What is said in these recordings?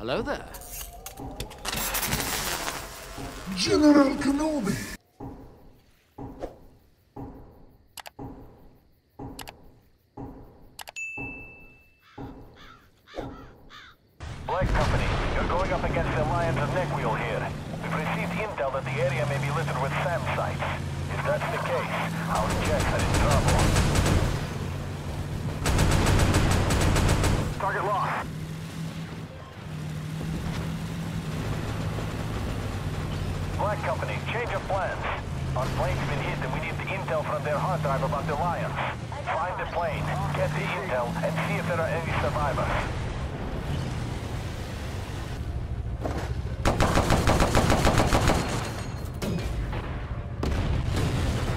Hello there. General Kenobi! Black Company, you're going up against the Alliance of Neckwheel here. We've received intel that the area may be littered with SAM sites. If that's the case, our jets are in trouble. Target lost. Black Company, change of plans. Our plane's been hit and we need the intel from their drive about the Alliance. Find the plane, get the intel, and see if there are any survivors.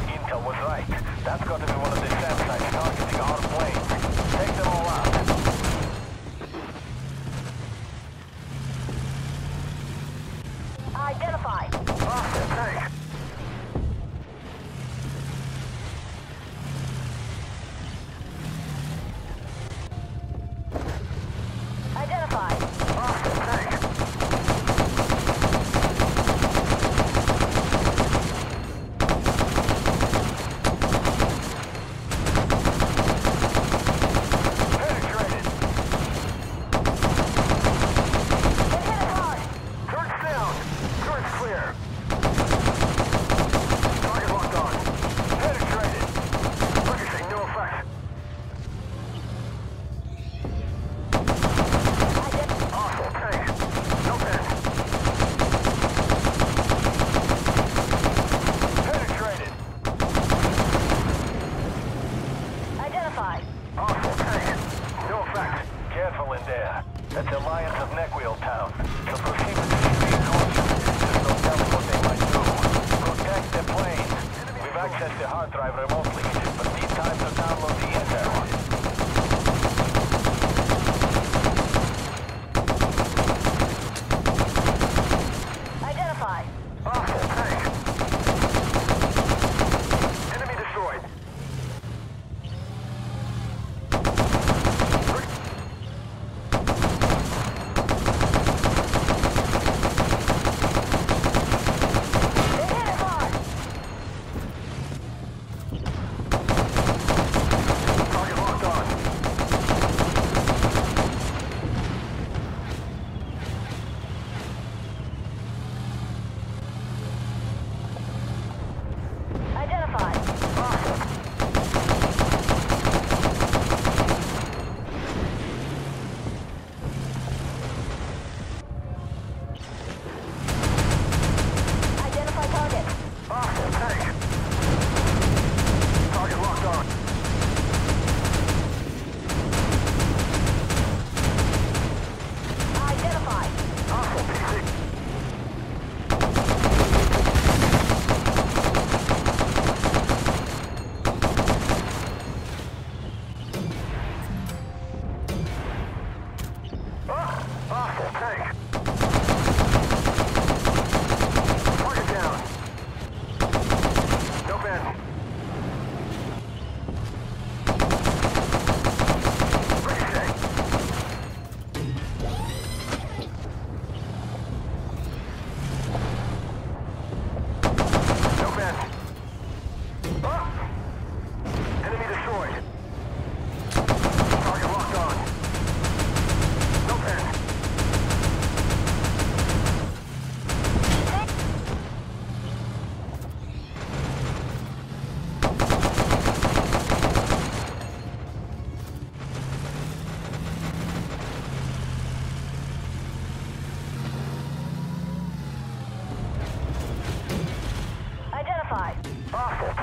Intel was right. That's got to be one of the SAM sites targeting our plane. Take them all out. Identified. Awesome, thanks. Identified. Awesome, thanks. Penetrated. They hit us hard. Turret's down. Turret's clear. Target locked on. Penetrated. Ricochet, no effect. Awesome, thanks. No pen. Penetrated. Identified. Awesome, thanks. No effect. Careful in there. That's the Alliance of Neckweal Town. So proceed with extreme caution. There's no telling what they might do. Protect the plane. We've accessed the hard drive remotely, but need time to download the intel.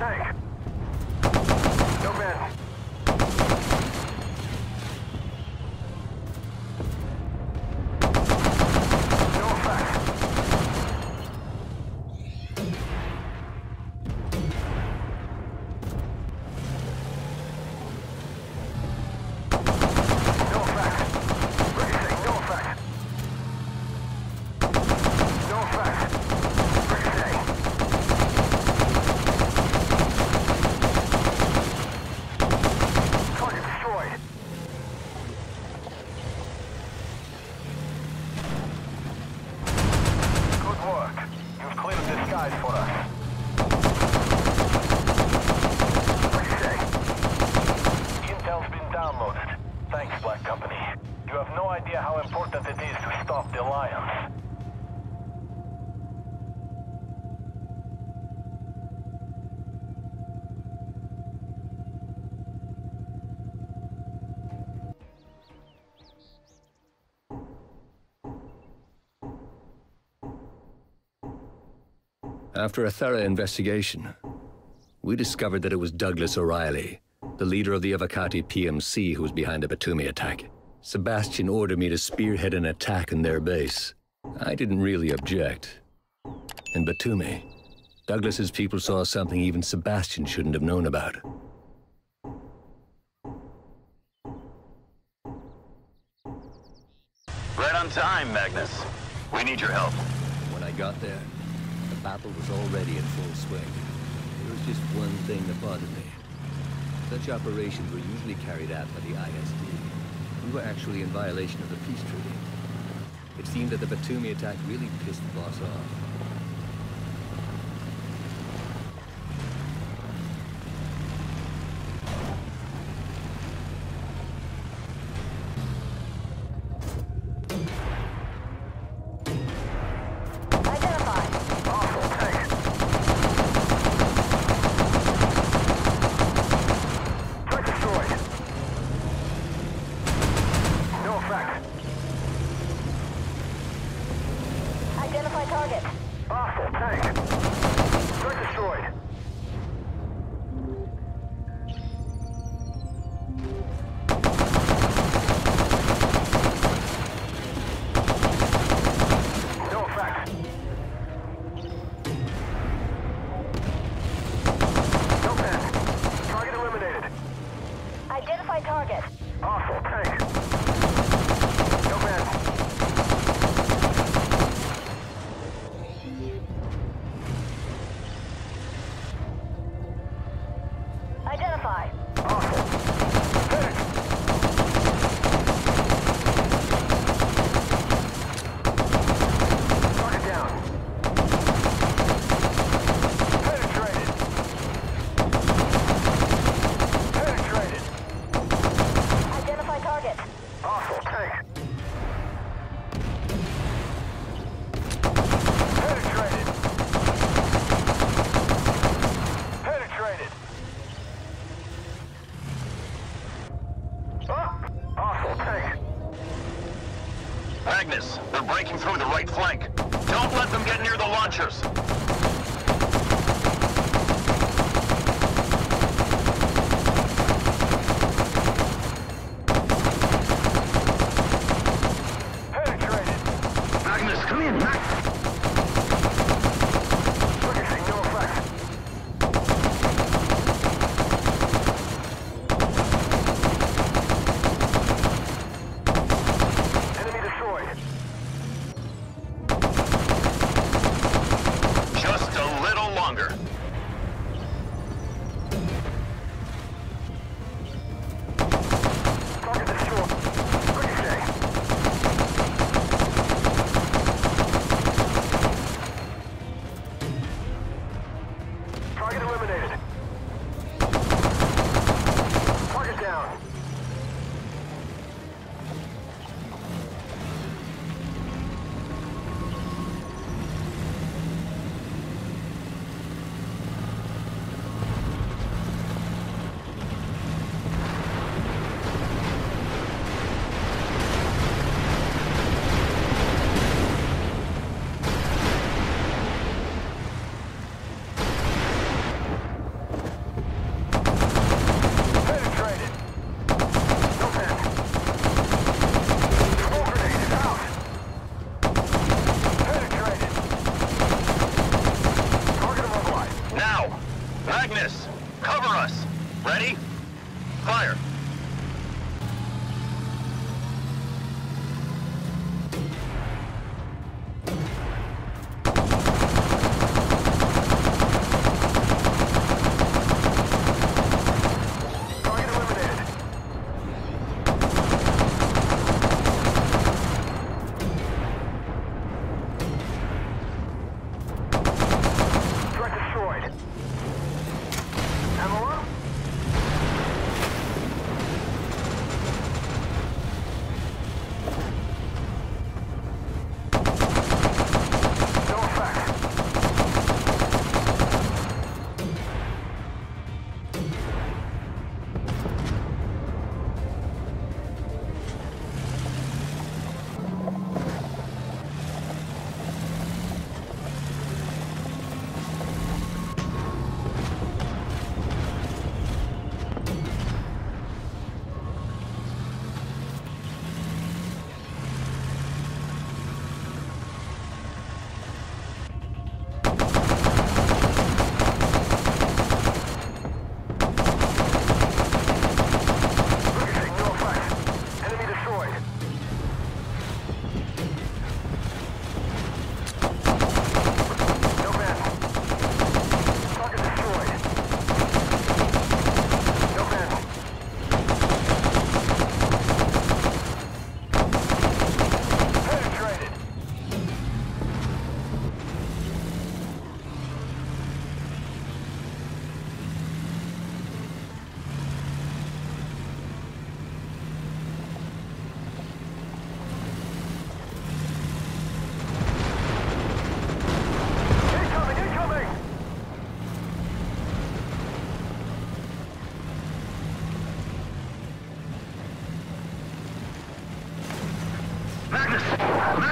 tank. important it is to stop the Alliance. After a thorough investigation, we discovered that it was Douglas O'Reilly, the leader of the Evocati PMC who was behind the Batumi attack. Sebastian ordered me to spearhead an attack on their base. I didn't really object. In Batumi, Douglas's people saw something even Sebastian shouldn't have known about. Right on time, Magnus. We need your help. When I got there, the battle was already in full swing. There was just one thing that bothered me. Such operations were usually carried out by the ISD. We were actually in violation of the peace treaty. It seemed that the Batumi attack really pissed the boss off. They're breaking through the right flank. Don't let them get near the launchers.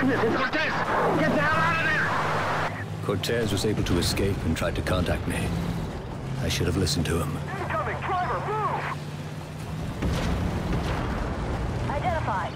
Magnus, it's Cortez! Get the hell out of there! Cortez was able to escape and tried to contact me. I should have listened to him. Incoming! Driver, move! Identified.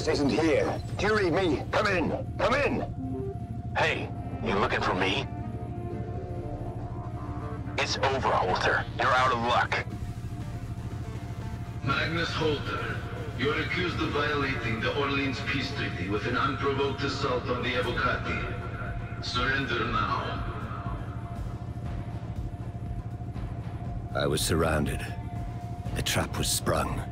Douglas isn't here. Do you read me? Come in. Come in. Hey, you looking for me? It's over, Holter. You're out of luck. Magnus Holter, you're accused of violating the Orleans Peace Treaty with an unprovoked assault on the Evocati. Surrender now. I was surrounded. The trap was sprung.